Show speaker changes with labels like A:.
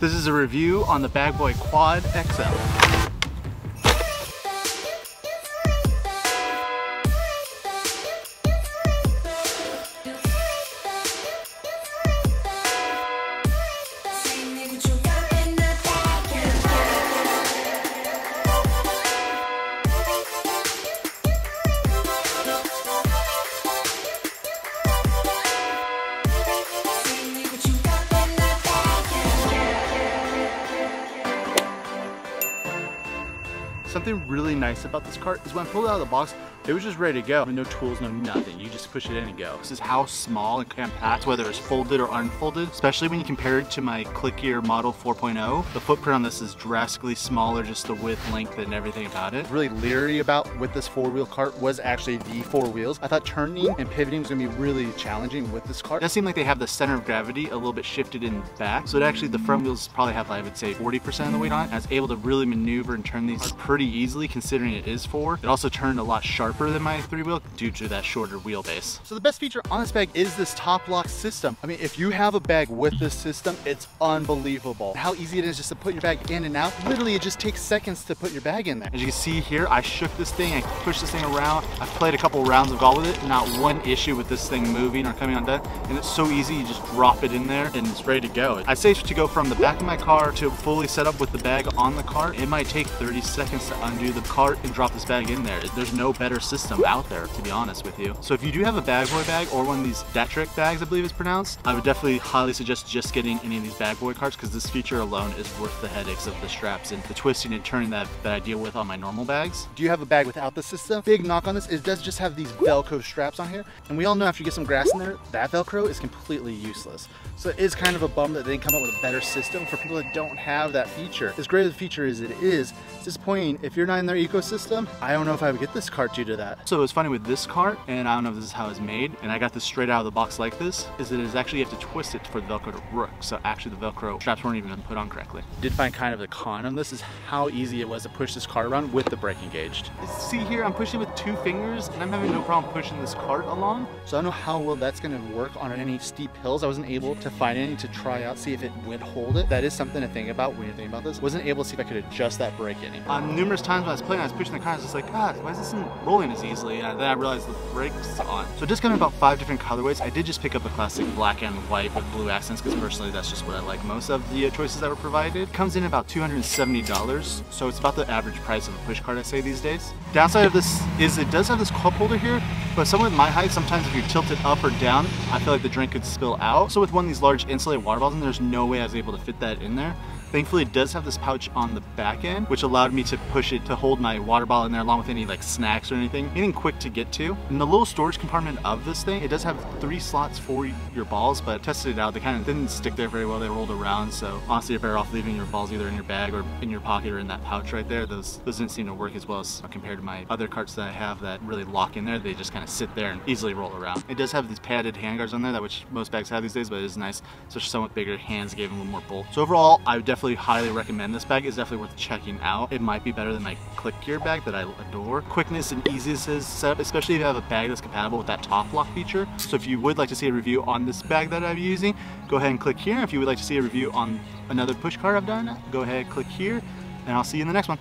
A: This is a review on the Bagboy Quad XL. Something really nice about this cart is when I pulled it out of the box, it was just ready to go. No tools, no nothing. You just push it in and go. This is how small and compact, whether it's folded or unfolded, especially when you compare it to my Clicgear Model 4.0. The footprint on this is drastically smaller, just the width, length, and everything about it. Really leery about with this four-wheel cart was actually the four wheels. I thought turning and pivoting was gonna be really challenging with this cart. It does seem like they have the center of gravity a little bit shifted in back, so it actually, the front wheels probably have, I would say, 40% of the weight on it. I was able to really maneuver and turn these pretty easily considering it is four. It also turned a lot sharper than my three wheel due to that shorter wheelbase. So the best feature on this bag is this Top Lok system. I mean, if you have a bag with this system, it's unbelievable. How easy it is just to put your bag in and out. Literally, it just takes seconds to put your bag in there. As you can see here, I shook this thing, I pushed this thing around. I've played a couple rounds of golf with it. Not one issue with this thing moving or coming undone. And it's so easy, you just drop it in there and it's ready to go. I say to go from the back of my car to fully set up with the bag on the cart. It might take 30 seconds to undo the cart and drop this bag in there. There's no better system out there, to be honest with you. So if you do have a bag boy bag or one of these Datrek bags, I believe it's pronounced, I would definitely highly suggest just getting any of these bag boy carts because this feature alone is worth the headaches of the straps and the twisting and turning that, that I deal with on my normal bags. Do you have a bag without the system? Big knock on this, it does just have these Velcro straps on here. And we all know after you get some grass in there, that Velcro is completely useless. So it is kind of a bum that they didn't come up with a better system for people that don't have that feature. As great of a feature as it is, it's disappointing. If you're not in their ecosystem, I don't know if I would get this cart due to that. So it's funny with this cart, and I don't know if this is how it's made, and I got this straight out of the box like this, is that it is actually you have to twist it for the Velcro to work. So actually the Velcro straps weren't even put on correctly. Did find kind of a con on this is how easy it was to push this cart around with the brake engaged. See here, I'm pushing with two fingers, and I'm having no problem pushing this cart along. So I don't know how well that's gonna work on any steep hills. I wasn't able to find any to try out, see if it would hold it. That is something to think about when you're thinking about this. Wasn't able to see if I could adjust that brake any. Um, numerous times when I was playing, I was pushing the car, I was just like, God, why is this not rolling as easily? And then I realized the brake's on. So just coming about five different colorways. I did just pick up a classic black and white with blue accents because personally that's just what I like most of the uh, choices that were provided. Comes in about $270, so it's about the average price of a push cart I say these days. Downside of this is it does have this cup holder here, but someone my height, sometimes if you tilt it up or down, I feel like the drink could spill out. So with one of these large insulated water bottles, and there's no way I was able to fit that in there. Thankfully it does have this pouch on the back end, which allowed me to push it to hold my water bottle in there along with any like snacks or anything, anything quick to get to. In the little storage compartment of this thing, it does have three slots for your balls, but I tested it out, they kind of didn't stick there very well, they rolled around, so honestly you're better off leaving your balls either in your bag or in your pocket or in that pouch right there. Those, those didn't seem to work as well as uh, compared to my other carts that I have that really lock in there, they just kind of sit there and easily roll around. It does have these padded handguards on there, that which most bags have these days, but it is nice, especially somewhat bigger hands gave them a little more bulk. So overall, I would definitely highly recommend this bag. It's definitely worth checking out. It might be better than my Clicgear bag that I adore. Quickness and easiness is set up, especially if you have a bag that's compatible with that Top Lok feature. So if you would like to see a review on this bag that I'm using, go ahead and click here. If you would like to see a review on another push cart I've done, go ahead, click here, and I'll see you in the next one.